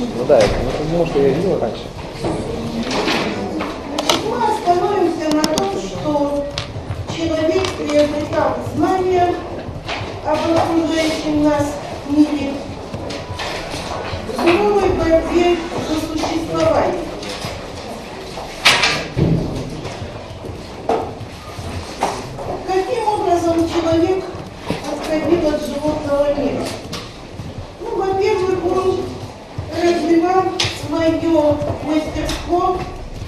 Ну да, это ну, что я видел раньше. Мы остановимся на том, что человек приобретал знания об окружающем нас мире в суровой борьбе за существование. Каким образом человек отходил от животного мира? Ну, во-первых, он развивал свое мастерство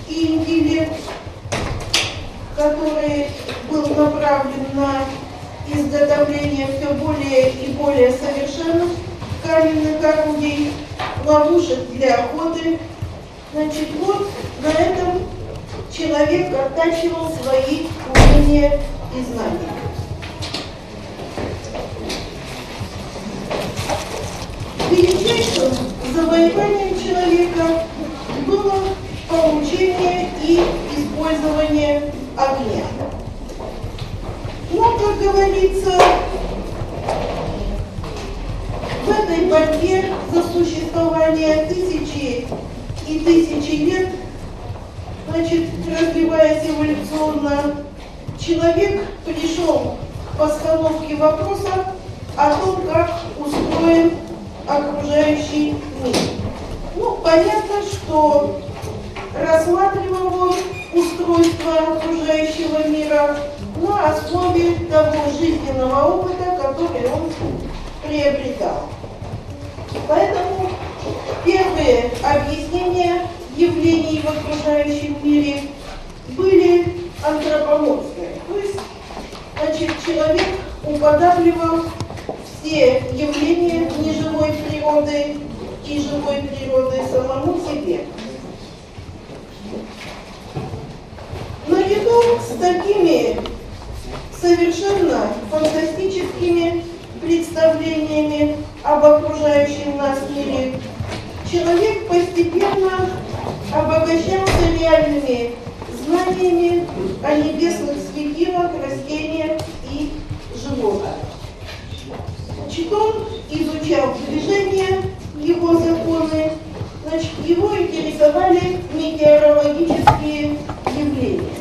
и интеллект, который был направлен на изготовление все более и более совершенных каменных орудий, ловушек для охоты. Значит, вот на этом человек оттачивал свои умения и знания. Величайшим завоеванием человека было получение и использование огня. Но, как говорится, в этой борьбе за существование тысячи и тысячи лет, значит, развиваясь эволюционно, человек пришел к постановке вопроса о том, как устроен окружающий мир. Ну, понятно, что рассматривал он устройство окружающего мира на основе того жизненного опыта, который он приобретал. Поэтому первые объяснения явлений в окружающем мире были антропоморфные. То есть, значит, человек уподавливал все явления неживой природы и живой природы самому себе. Наряду с такими совершенно фантастическими представлениями об окружающем нас мире, человек постепенно обогащался реальными знаниями о небесных светилах, растениях и животных. Значит, изучал движение, его законы, значит, его интересовали метеорологические явления.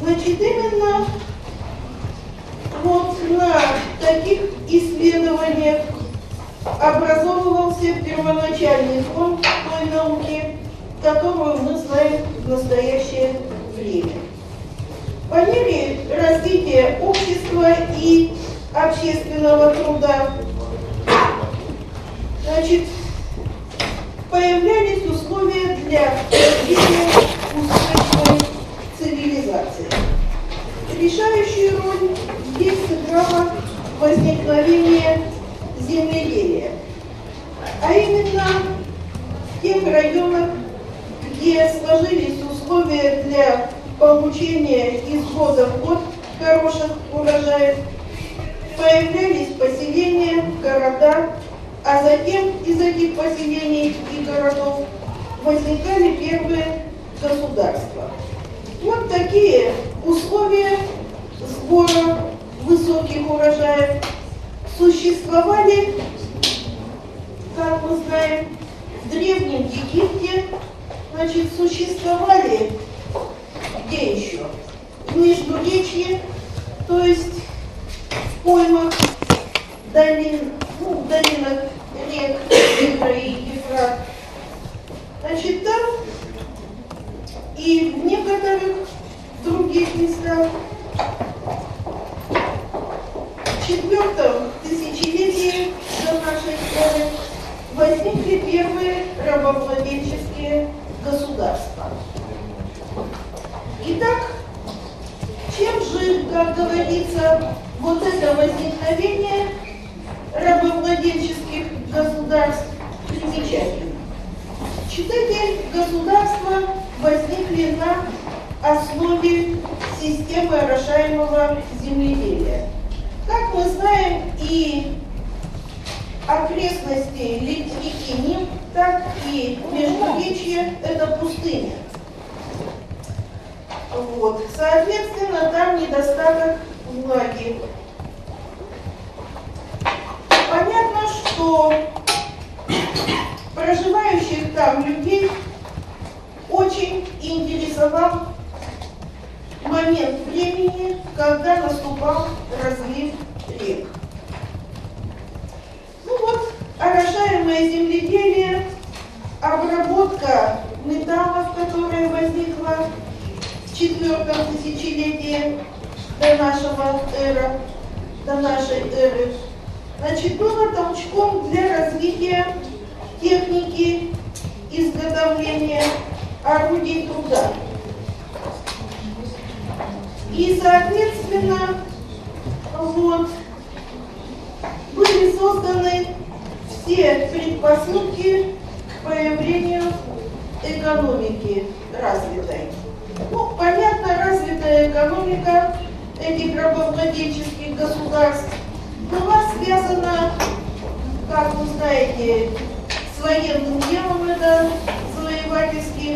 Значит, именно вот на таких исследованиях образовывался первоначальный фон той науки, которую мы знаем в настоящее время. По мере развития общества и общественного труда, значит, появлялись условия для развития устойчивой цивилизации. Решающую роль здесь сыграло возникновение земледелия, а именно в тех районах, где сложились условия для получения из года в год хороших урожаев, появлялись поселения, города, а затем из этих поселений и городов возникали первые государства. Вот такие условия сбора высоких урожаев существовали, как мы знаем, в Древнем Египте, значит, существовали где еще? В Междуречье, то есть в поймах, долин, ну, долинах рек Тигра и Ефрат. Значит,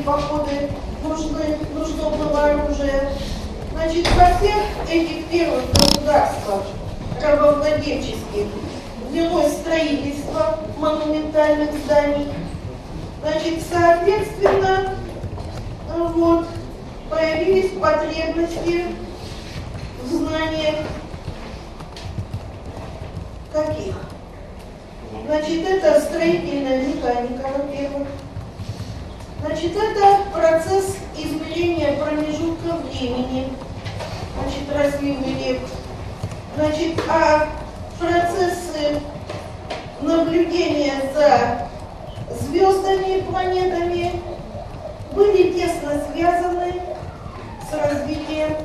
завоевательские походы, нужны, нужно было оружие. Значит, во всех этих первых государствах рабовладельческих велось строительство монументальных зданий. Значит, соответственно, вот, появились потребности в знаниях каких? Значит, это строительная механика, во-первых. Значит, это процесс измерения промежутка времени, значит, разлива рек. Значит, а процессы наблюдения за звездами и планетами были тесно связаны с развитием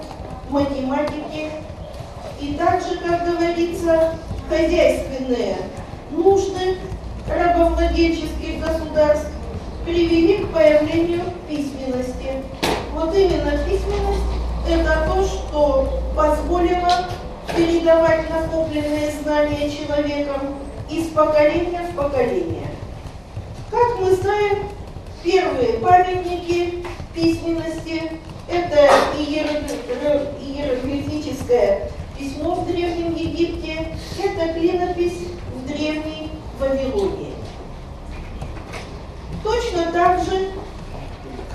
математики. И также, как говорится, хозяйственные нужды рабовладельческих государств привели к появлению письменности. Вот именно письменность – это то, что позволило передавать накопленные знания человеком из поколения в поколение. Как мы знаем, первые памятники письменности – это иероглифическое письмо в Древнем Египте, это клинопись в Древней Вавилонии. Точно так же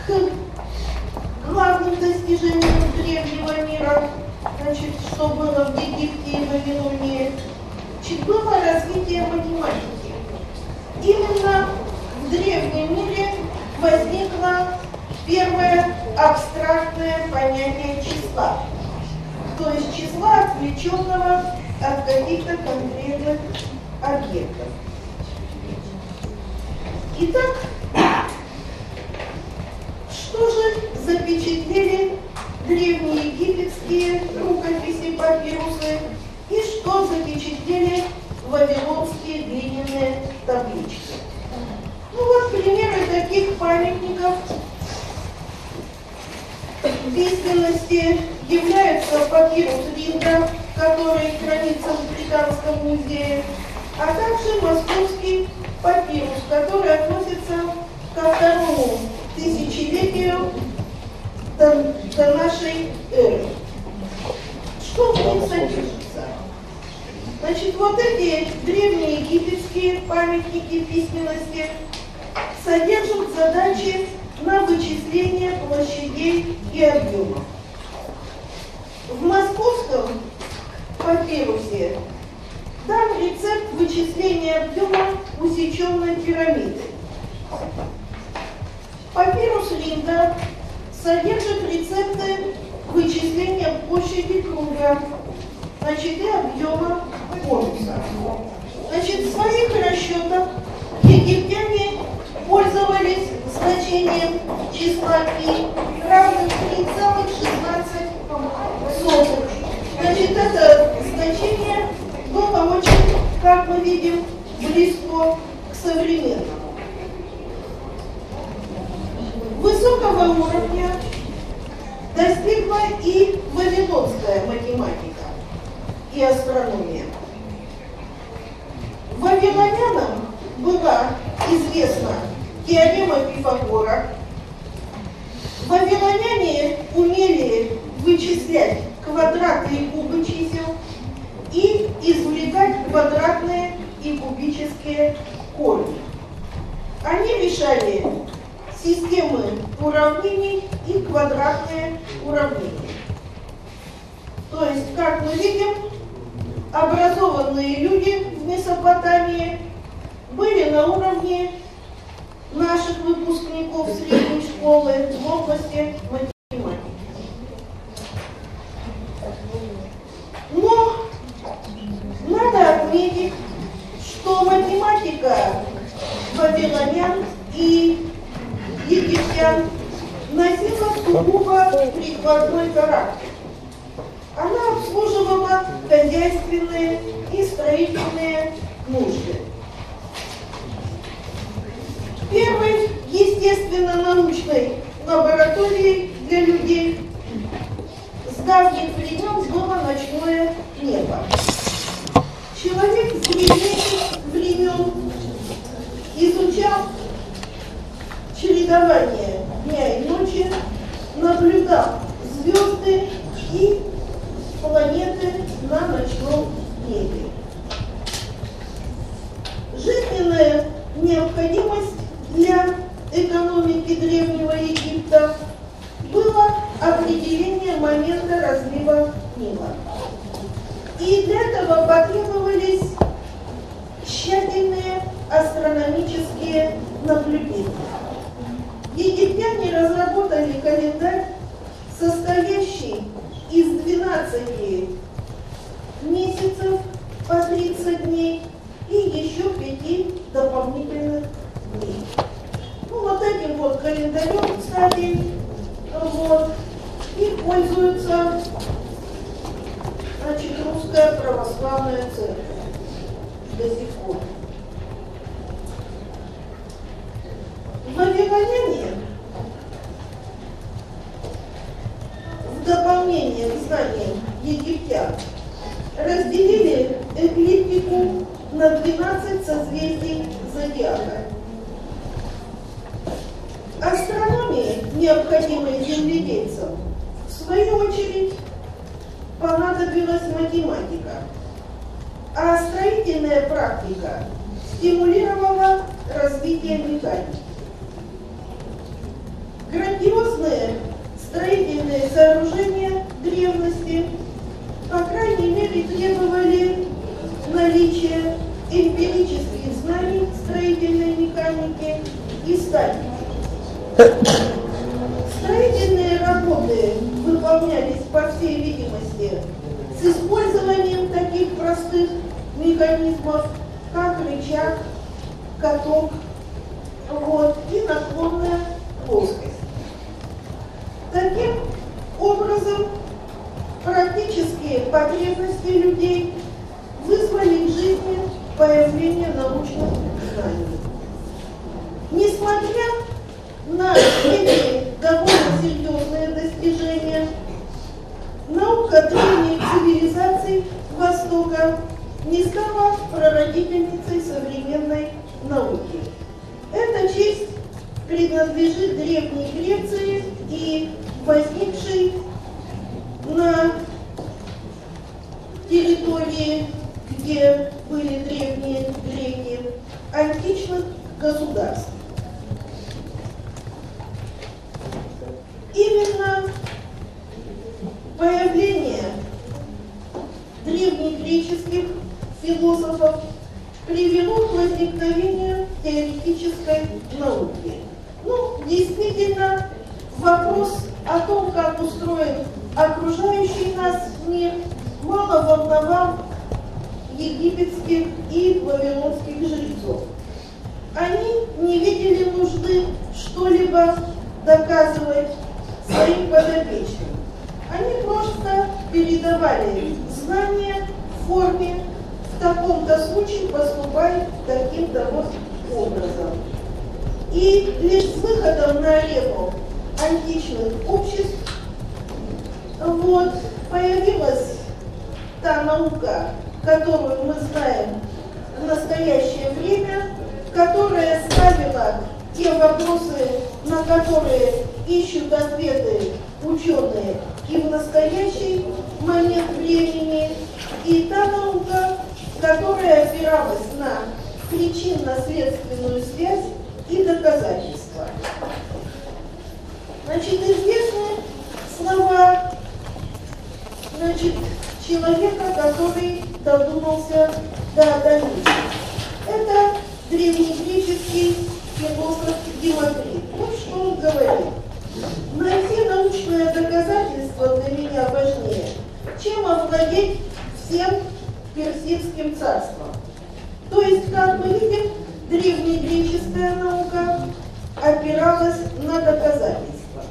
к главным достижениям древнего мира, значит, что было в Египте и значит, было развитие математики. Именно в древнем мире возникло первое абстрактное понятие числа, то есть числа, отвлеченного от каких-то конкретных объектов. Итак, что же запечатлели древние египетские рукописи папирусы и что запечатлели вавилонские глиняные таблички? Ну вот примеры таких памятников письменности являются папирус Ринда, который хранится в Британском музее, а также московский папирус, который относится ко второму тысячелетию до, до нашей эры. Что в нем содержится? Значит, вот эти древние египетские памятники письменности содержат задачи на вычисление площадей и объемов. В московском папирусе дан рецепт вычисления объема усеченной пирамиды. Папирус Линда содержит рецепты вычисления площади круга, значит, и объема конуса. Значит, в своих расчетах египтяне пользовались значением числа π равным 3,16. Значит, это значение было очень, как мы видим, близко к современному. Высокого уровня достигла и вавилонская математика и астрономия. Вавилонянам была известна теорема Пифагора. Вавилоняне умели вычислять квадраты и кубы чисел и извлекать квадратные и кубические корни. Они решали системы уравнений и квадратные уравнения. То есть, как мы видим, образованные люди в Месопотамии были на уровне наших выпускников средней школы в области математики. Но надо отметить, что математика вавилонян и египтян носила сугубо прикладной характер. Она обслуживала хозяйственные и строительные нужды. Первой естественно-научной лабораторией для людей с давних времен было ночное небо. Человек с древнейших времен изучал чередование дня и ночи, наблюдал звезды и планеты на ночном небе. Жизненная необходимость для экономики Древнего Египта было определение момента разлива Нила. И для этого потребовались тщательные астрономические наблюдения. Египтяне разработали календарь, состоящий из 12 месяцев по 30 дней и еще 5 дополнительных дней. Ну, вот этим вот календарем, кстати, вот, и пользуется значит, русская православная церковь до сих пор. Вавилоняне в дополнение к знаниям египтян разделили эклиптику на 12 созвездий зодиака. Астрономии, необходимой земледельцам, в свою очередь, понадобилась математика, а строительная практика стимулировала развитие механики. Грандиозные строительные сооружения древности, по крайней мере, требовали наличия эмпирических знаний строительной механики и статики. Строительные работы выполнялись, по всей видимости, с использованием таких простых механизмов, как рычаг, каток вот, и наклонная плоскость. Таким образом, практические потребности людей вызвали к жизни появление научных знаний. Несмотря на эти довольно серьезные достижения, наука древних цивилизаций Востока не стала прародительницей современной науки. Эта честь принадлежит Древней Греции и возникшей на территории, где были древние греки, античных государств. Именно появление древнегреческих философов привело к возникновению теоретической науки. Ну, действительно, вопрос о том, как устроен окружающий нас мир, мало волновал египетских и вавилонских жрецов. Они не видели нужды что-либо доказывать своим подопечным. Они просто передавали знания в форме в таком-то случае поступай таким-то вот образом. И лишь с выходом на арену античных обществ. Вот, появилась та наука, которую мы знаем в настоящее время, которая ставила те вопросы, на которые ищут ответы ученые и в настоящий момент времени, и та наука, которая опиралась на причинно-следственную связь и доказательства. Значит, известны слова значит, человека, который додумался до дальнейшего. Это древнегреческий философ Демокрит. Вот что он говорит. Найти научное доказательство для меня важнее, чем овладеть всем персидским царством. То есть, как мы видим, древнегреческая наука опиралась на доказательства.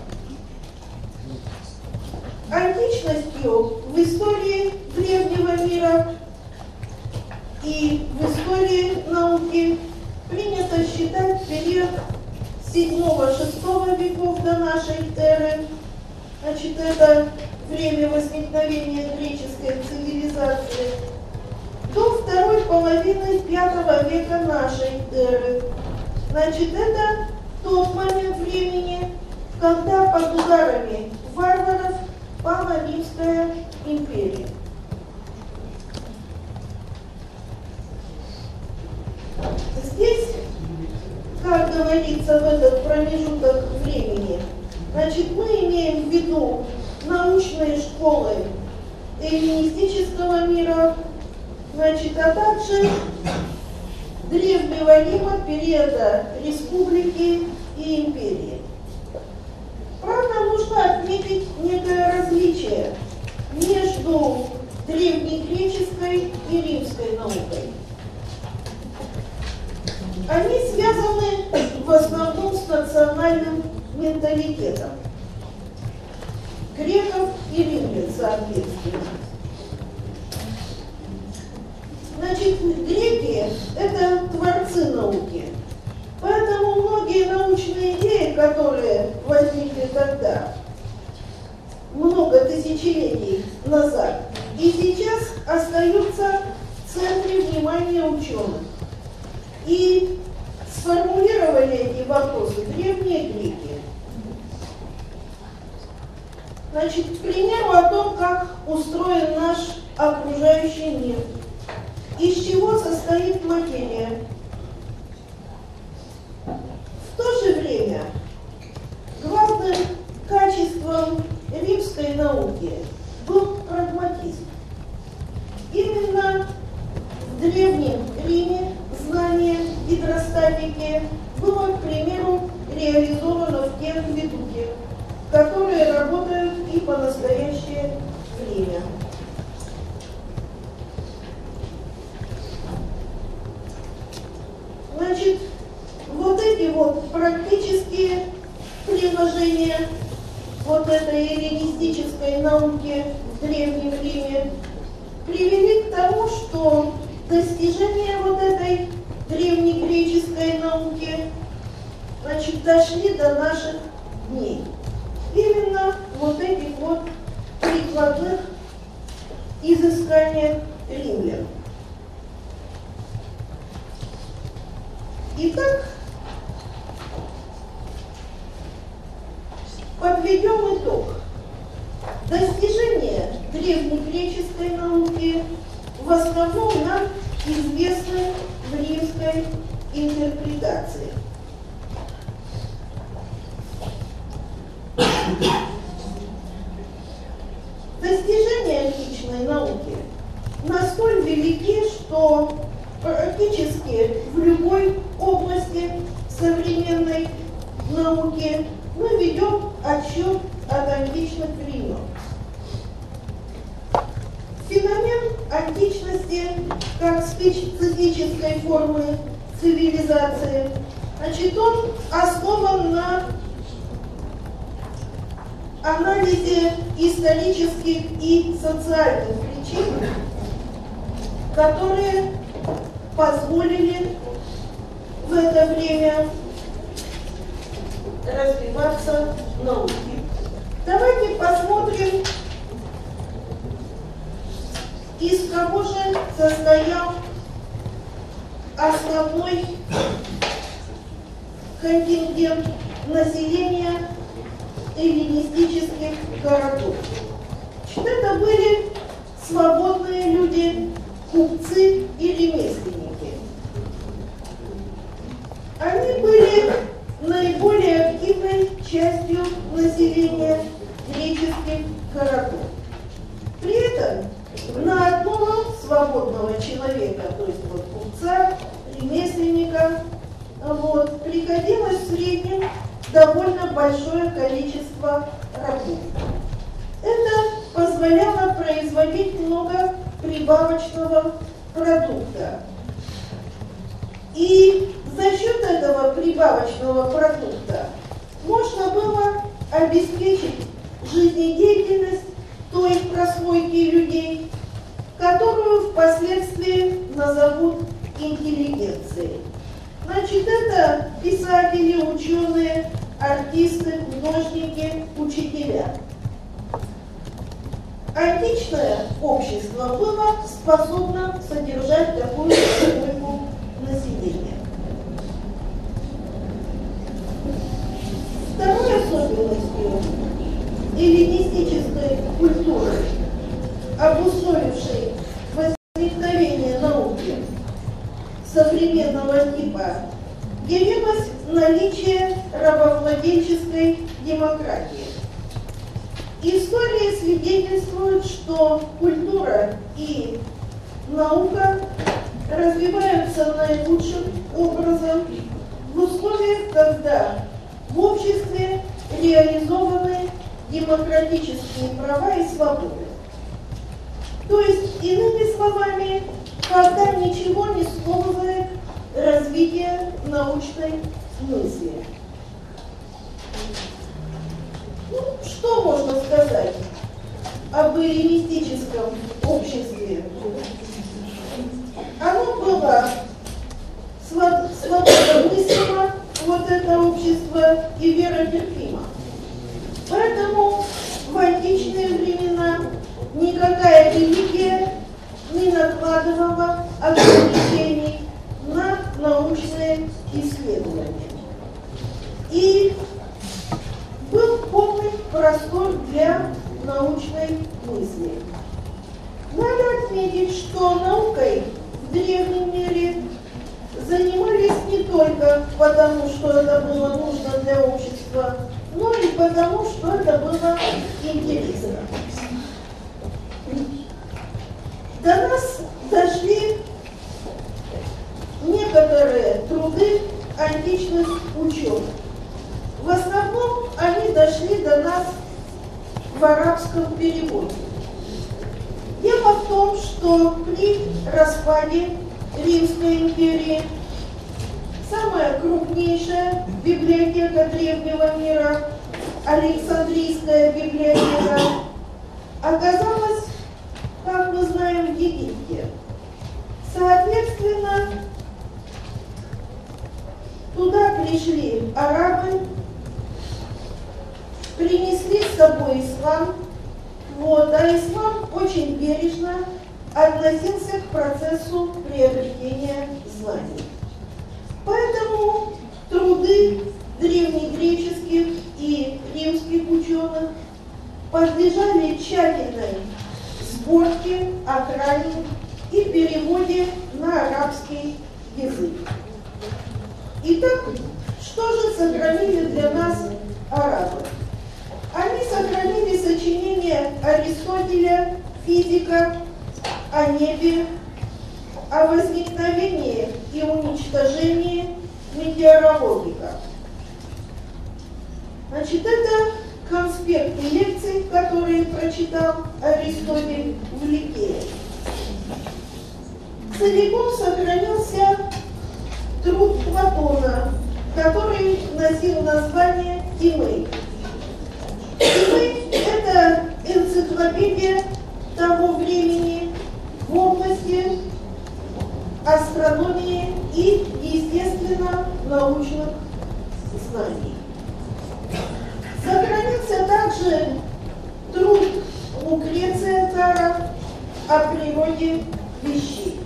Античностью в истории древнего мира и в истории науки принято считать период 7-6 веков до нашей эры. Значит, это время возникновения греческой цивилизации до второй половины пятого века нашей эры. Значит, это тот момент времени, когда под ударами варваров пала Римская империя. Здесь, как говорится в этот промежуток времени, значит, мы имеем в виду научные школы эллинистического мира, значит, а также Древнего Рима периода республики и империи. Правда, нужно отметить некое различие между древнегреческой и римской наукой. Они связаны в основном с национальным менталитетом греков и римлян, соответственно. Значит, греки – это творцы науки. Поэтому многие научные идеи, которые возникли тогда, много тысячелетий назад, и сейчас остаются в центре внимания ученых. И сформулировали эти вопросы древние греки. Значит, к примеру о том, как устроен наш окружающий мир – из чего состоит материя. В то же время главным качеством римской науки был прагматизм. Именно в Древнем Риме знание гидростатики было, к примеру, реализовано в тех ведуке, которые работают и по настоящее время. Значит, вот эти вот практические приложения вот этой эллинистической науки в Древнем Риме привели к тому, что достижения вот этой древнегреческой науки значит, дошли до наших дней. Именно вот этих вот прикладных изысканиях римлян. Итак, подведем итог. Достижения древнегреческой науки в основном нам известны в римской интерпретации. Достижения античной науки настолько велики, что практически в любой области современной науки мы ведем отсчет от античных времен. Феномен античности как специфической формы цивилизации, значит, он основан на анализе исторических и социальных причин, которые позволили в это время развиваться науке. Давайте посмотрим, из кого же состоял основной контингент населения эллинистических городов. Это были свободные люди, купцы и ремесленники. Они были наиболее активной частью населения вот, приходилось в среднем довольно большое количество рабов. Это позволяло производить много прибавочного продукта. И за счет этого прибавочного продукта можно было обеспечить жизнедеятельность той прослойки людей, которую впоследствии назовут интеллигенцией. Значит, это писатели, ученые, артисты, художники, учителя. Античное общество было способно содержать такую прослойку населения. Второй особенностью эллинистической культуры, обусловившей возникновение науки современного типа, явилось наличие рабовладельческой демократии. История свидетельствует, что культура и наука развиваются наилучшим образом в условиях, когда в обществе реализованы демократические права и свободы. То есть, иными словами, когда ничего не сковывает развитие научной мысли. Ну, что можно сказать об эллинистическом обществе? Оно было свободно мыслимо, вот это общество, и веротерпимо. Поэтому в античные времена никакая религия не накладывала ограничений на научные исследования. И был полный простор для научной мысли. Надо отметить, что наукой в древнем мире занимались не только потому, что это было нужно для общества, но и потому, что это было интересно. До нас дошли некоторые труды античных ученых. В основном они дошли до нас в арабском переводе. Дело в том, что при распаде Римской империи самая крупнейшая библиотека древнего мира, Александрийская библиотека, оказалась, как мы знаем, в Египте. Соответственно, туда пришли арабы, принесли с собой ислам, вот, а ислам очень бережно относился к процессу приобретения знаний. Поэтому труды древнегреческих и римских ученых подлежали тщательной сборке, охране и переводе на арабский язык. Итак, что же сохранили для нас арабы? Они сохранили сочинение Аристотеля «Физика о небе, о возникновении и уничтожении метеорологика. Значит, это конспекты лекций, которые прочитал Аристотель в Ликее. Целиком сохранился труд Платона, который носил название Тимей. Тимей – это энциклопедия того времени в области астрономии и, естественно, научных знаний. Сохранился также труд Лукреция Тара о природе вещей.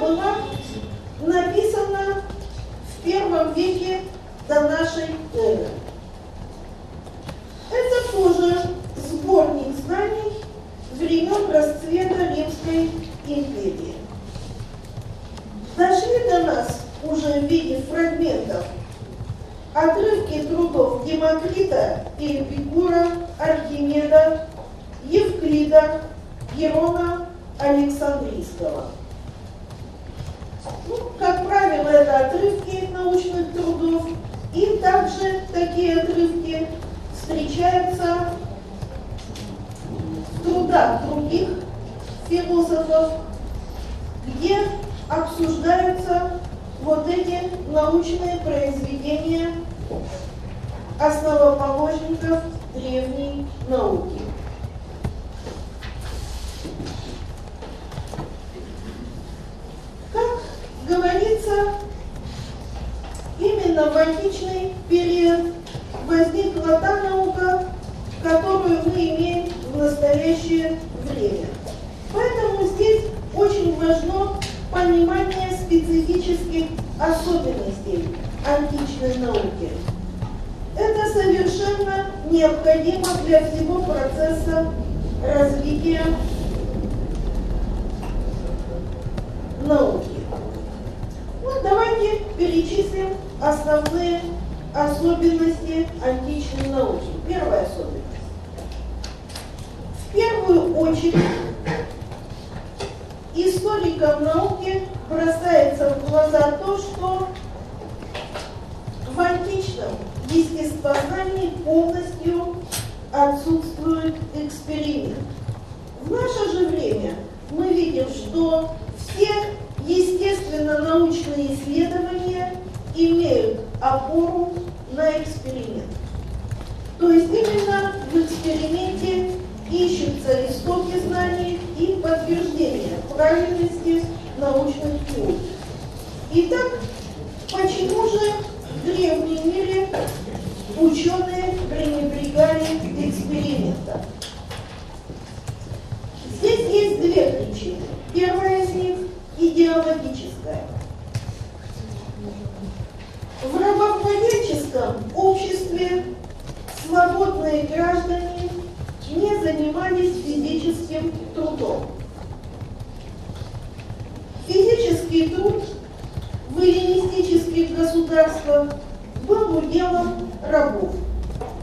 Была написана в первом веке до нашей эры. Это тоже сборник знаний времен расцвета Римской империи. Дошли до нас уже в виде фрагментов отрывки трудов Демокрита и Эпикура, Архимеда, Евклида, Герона Александрийского. Ну, как правило, это отрывки научных трудов, и также такие отрывки встречаются в трудах других философов, где обсуждаются вот эти научные произведения основоположников древней науки. Как говорится, именно в античный период возникла та наука, которую мы имеем в настоящее время. Поэтому здесь очень важно понимание специфических особенностей античной науки. Это совершенно необходимо для всего процесса развития науки. Вот давайте перечислим основные особенности античной науки. Первая особенность. В первую очередь историкам науки бросается в глаза то, что в античном естествознании полностью отсутствует эксперимент. В наше же время мы видим, что все естественно-научные исследования имеют опору на эксперимент. То есть именно в эксперименте ищутся истоки знаний и подтверждения правильности научных теорий. Итак, почему же в древнем мире ученые пренебрегали экспериментом? Здесь есть две причины. Первая из них – идеологическая. В рабовладельческом обществе свободные граждане не занимались физическим трудом. Физический труд в эллинистических государствах был уделом рабов.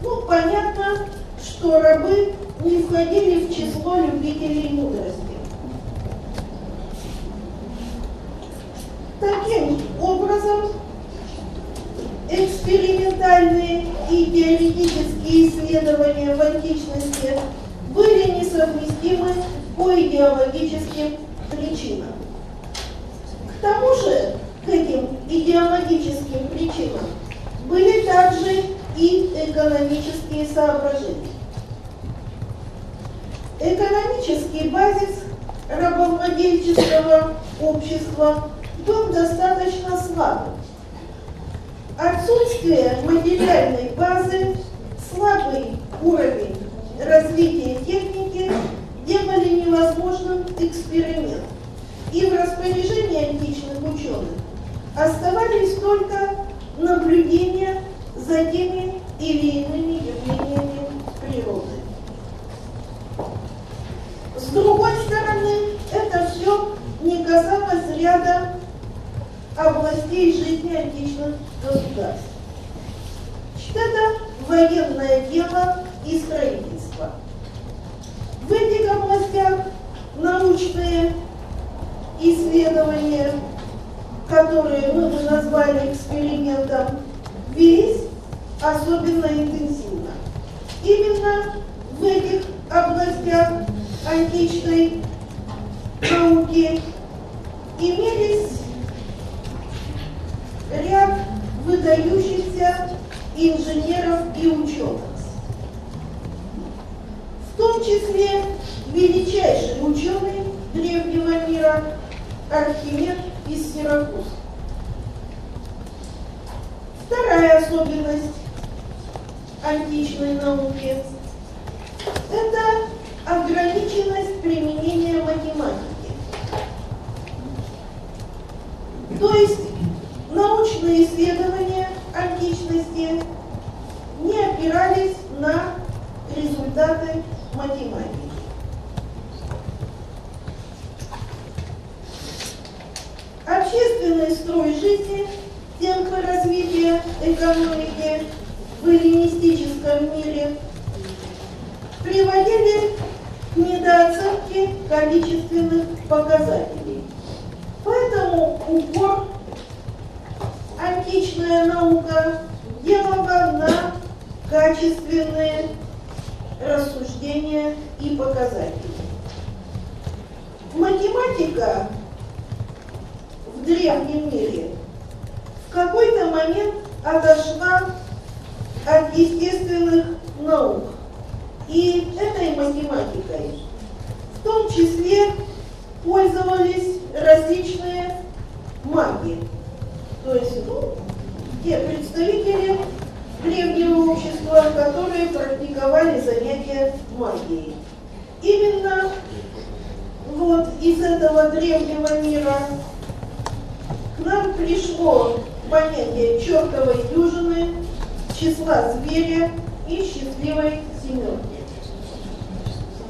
Ну, понятно, что рабы не входили в число любителей мудрости. Таким образом, экспериментальные и теоретические исследования в античности были несовместимы по идеологическим причинам. К тому же, к этим идеологическим причинам были также и экономические соображения. Экономический базис рабовладельческого общества был достаточно слабым. Отсутствие материальной базы, слабый уровень развития техники делали невозможным эксперимент. И в распоряжении античных ученых оставались только наблюдения за теми или иными явлениями природы. С другой стороны, это все не касалось ряда областей жизни античных государств. Это военное дело и строительство. В этих областях научные исследования, которые мы бы назвали экспериментом, велись особенно интенсивно. Именно в этих областях античной науки имелись ряд выдающихся инженеров и ученых. В том числе величайший ученый древнего мира Архимед из Сиракуз. Вторая особенность античной науки – это ограниченность применения математики. То есть научные исследования античности не опирались на результаты математики. Общественный строй жизни, темпы развития экономики в эллинистическом мире приводили к недооценке количественных показателей. Поэтому упор античная наука делала на качественные рассуждения и показатели. Математика в древнем мире в какой-то момент отошла от естественных наук. И этой математикой в том числе пользовались различные маги. То есть, ну, те представители древнего общества, которые практиковали занятия магией. Именно вот из этого древнего мира к нам пришло понятие чертовой дюжины, числа зверя и счастливой семерки.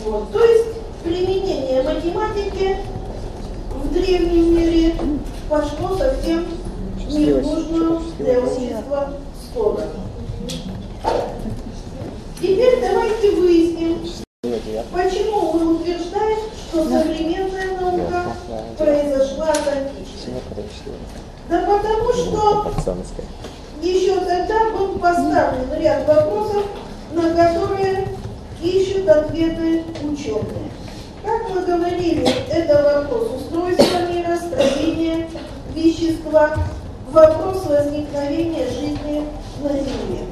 Вот. То есть применение математики в древнем мире пошло совсем не в нужную для общества сторону. Теперь давайте выясним, почему мы утверждаем, что современная наука произошла от античности. Да потому что еще тогда был поставлен ряд вопросов, на которые ищут ответы ученые. Как мы говорили, это вопрос устройства мира, строения вещества, вопрос возникновения жизни на Земле.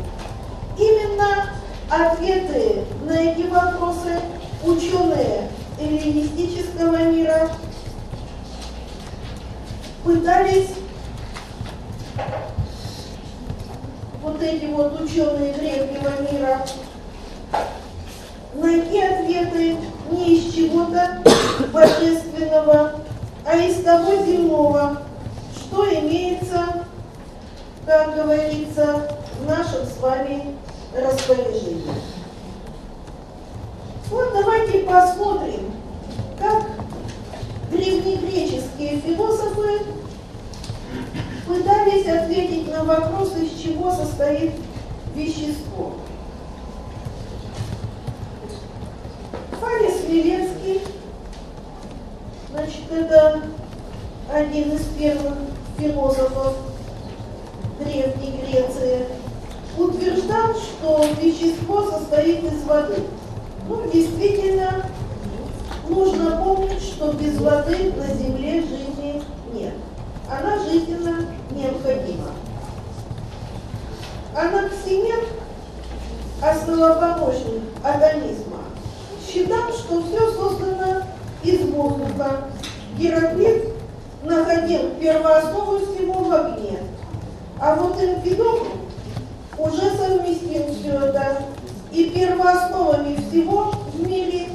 Именно ответы на эти вопросы ученые эллинистического мира пытались вот эти вот ученые древнего мира найти ответы не из чего-то божественного, а из того земного, что имеется, как говорится, в нашем с вами распоряжении. Вот давайте посмотрим, как древнегреческие философы пытались ответить на вопрос, из чего состоит вещество. Фалис Милецкий, значит, это один из первых философов Древней Греции, утверждал, что вещество состоит из воды. Ну, действительно, нужно помнить, что без воды на Земле жизни нет. Она жизненно необходима. Анаксимед, основоположник атомизма, считал, что все создано из воздуха. Гераклит находил первооснову всего в огне. А вот Эмпидокл уже совместил все это. И первоосновами всего в мире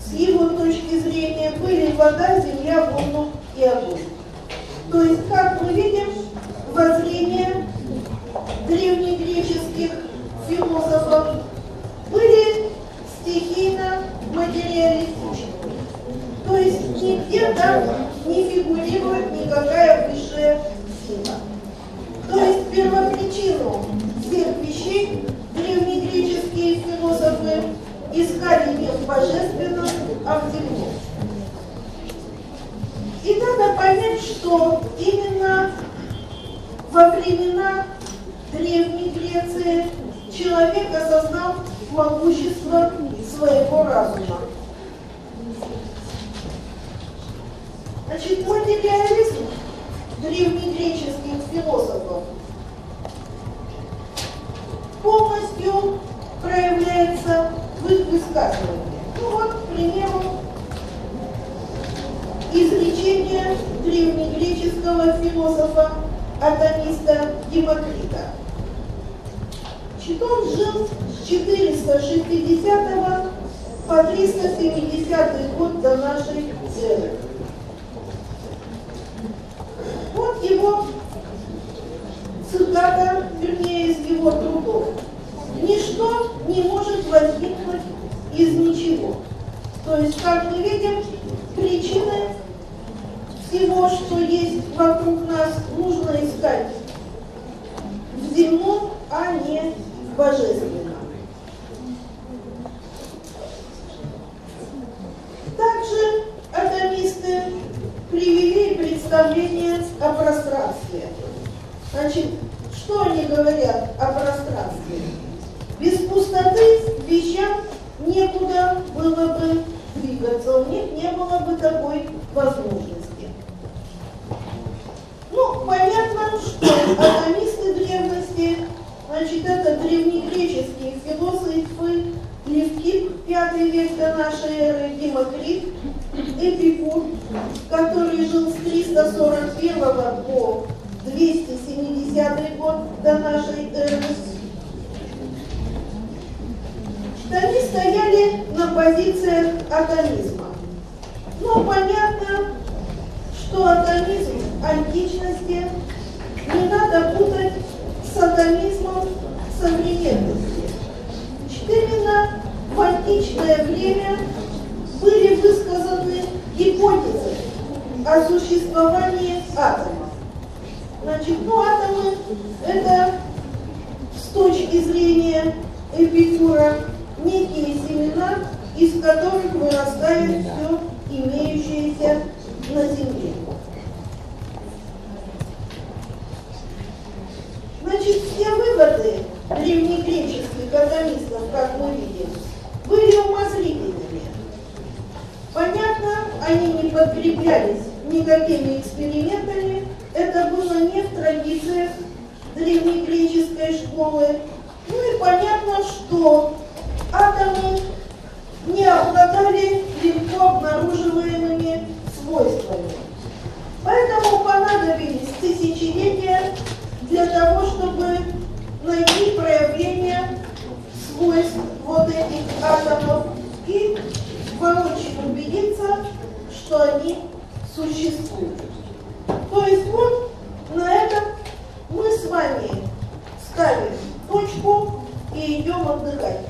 с его точки зрения были вода, земля, воздух и огонь. То есть, как мы видим, воззрение древнегреческих философов были стихийно материалистическими. Нигде там не фигурирует никакая высшая сила. То есть первопричину всех вещей древнегреческие философы искали не в божественном, а в земном. И надо понять, что именно во времена Древней Греции человек осознал могущество своего разума. Значит, материализм древнегреческих философов полностью проявляется в их высказывании. Ну вот, к примеру, изречение древнегреческого философа, атомиста Демокрита. Значит, он жил с 460 по 370 год до нашей эры. Вот его цитата, вернее, из его трудов. Ничто не может возникнуть из ничего. То есть, как мы видим, причины всего, что есть вокруг нас, нужно искать в земном, а не в божественном. Также атомисты привели представление о пространстве. Значит, что они говорят о пространстве? Без пустоты вещам некуда было бы двигаться, у них не было бы такой возможности. Ну, понятно, что атомисты древности, значит, это древнегреческие философы, Левкип, пятый век до нашей эры, Демокрит, Эпикур, который жил с 341 по 270 год до нашей эры. Они стояли на позициях атомизма. Но понятно, что атомизм античности не надо путать с атомизмом современности. Именно в античное время были высказаны гипотезы о существовании атома. Значит, ну атомы это с точки зрения Эпикура некие семена, из которых вырастает все имеющееся на Земле. Значит, все выводы древнегреческих атомистов, как мы видим, были умозрительными. Понятно, они не подкреплялись никакими экспериментами, это было не в традициях древнегреческой школы. Ну и понятно, что атомы не обладали легко обнаруживаемыми свойствами. Поэтому понадобились тысячелетия для того, чтобы найти проявление свойств вот этих атомов и воочию убедиться, что они существуют. То есть вот на этом мы с вами ставим точку и идем отдыхать.